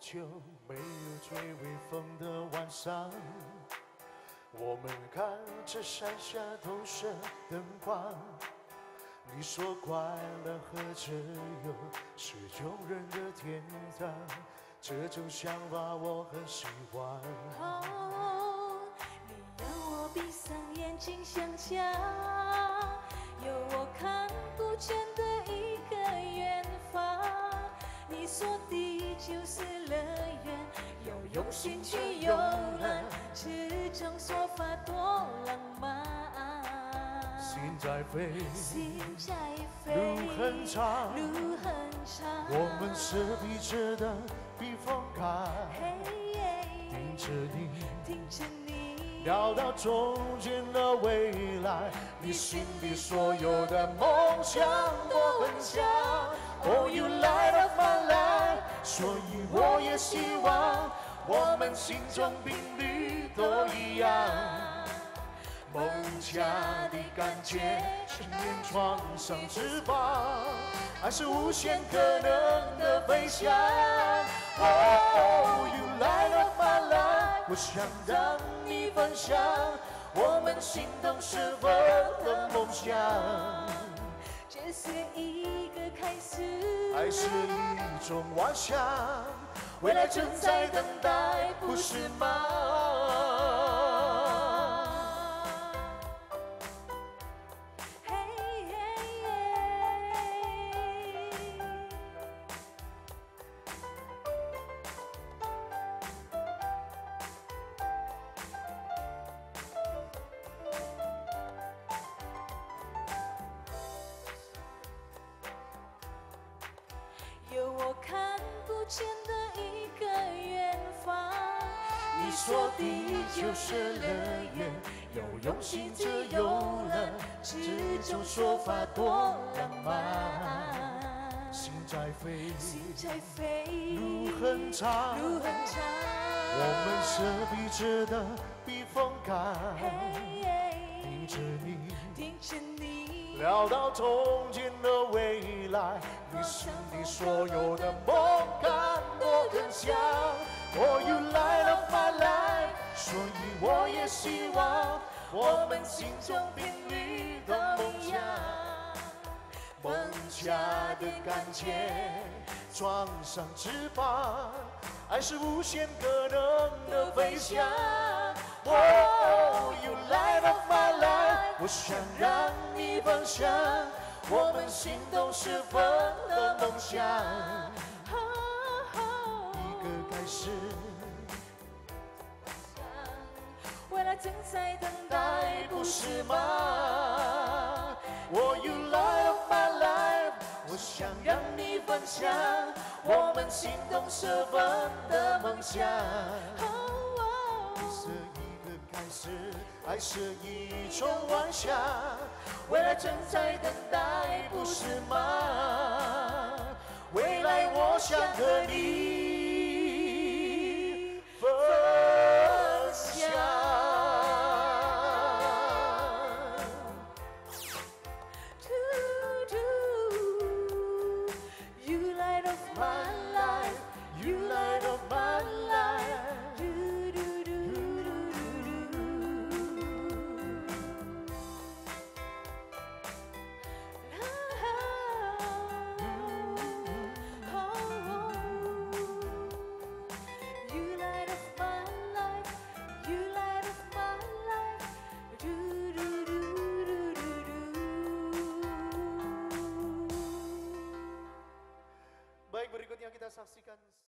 久没有吹微风的晚上，我们看着山下投射灯光。你说快乐和自由是穷人的天堂，这种想法我很喜欢。哦，你让我闭上眼睛想象，有我看不见的一个远方。你说地球是，用心去游览，这种说法多浪漫。心在飞，心在飞，路很长，路很长，我们是彼此的避风港。嘿耶盯着你，听着你，聊到中间的未来，你心里所有的梦想都很像。Oh, you light up my life，所以我也希望我们心中频率都一样。梦家的感觉，全面创上翅膀，爱是无限可能的飞翔。Oh, you light up my life，我想让你分享我们心动时分的梦想。这是一个开始，爱是一种幻想，未来正在等待，不是吗？说地球是乐园，有用心就有了，这种说法多浪漫。心在飞，心在飞，路很长，路很长，我们是彼此的避风港。嘿耶盯着你，听着你，聊到从前的未来，你心里所有的梦感我很像。Oh, you light 我也希望我们心中频率的梦想。梦家的感觉，装上翅膀，爱是无限可能的飞翔。Oh, you light up my life，我想让你分享我们心动时分的梦想。一个开始，正在等待，不是吗？Oh, you light up my life，我想让你分享我们心动时分的梦想。是一个开始，爱是一种幻想，未来正在等待，不是吗？未来我想和你